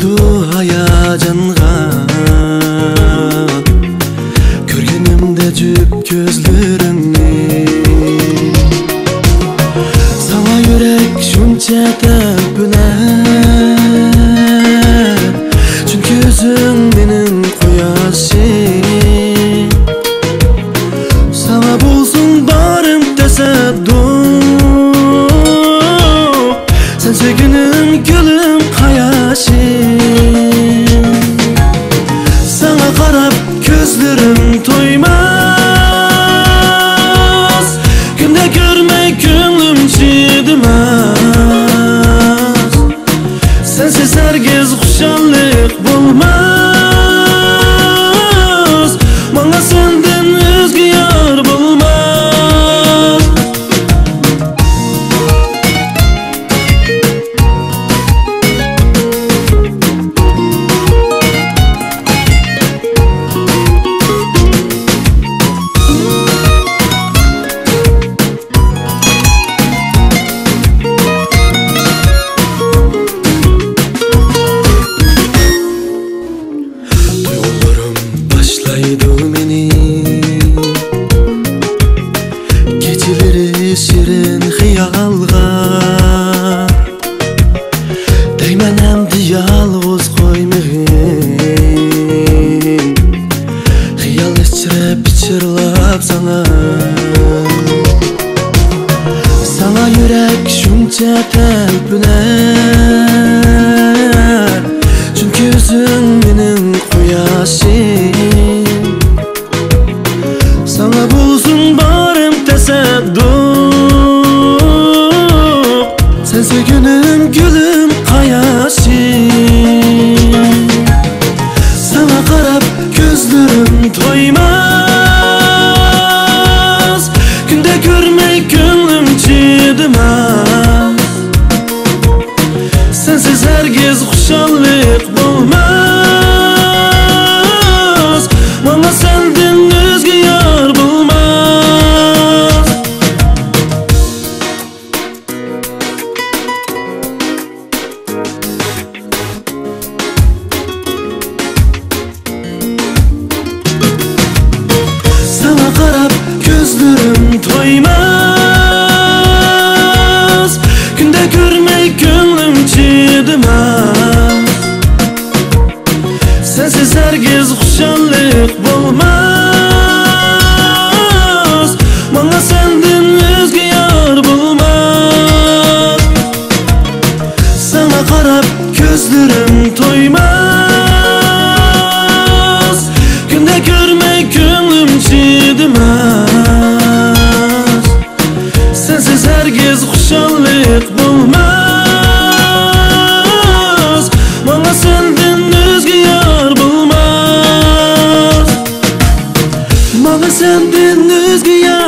duaya canğa Körgenimde jüp gözlürini Sana yürek şunça tepüle Çünkü yüzün benim quyoshing Sana bulsun barım tesadüf Ay mənəmdi yalğız qoymayın Xiyal içirə biçirləb sana. Sana yürək şümcə təlpünəm chidamas sensiz hargiz xushallik bo'lmas mana sendin o'zga yor bo'lmas sana qarab ko'zlarim to'ymas chidamas sensiz hargiz xushallik bo'lmas mana sendin o'zga yor bo'lmas sana qarab ko'zlarim özgü yan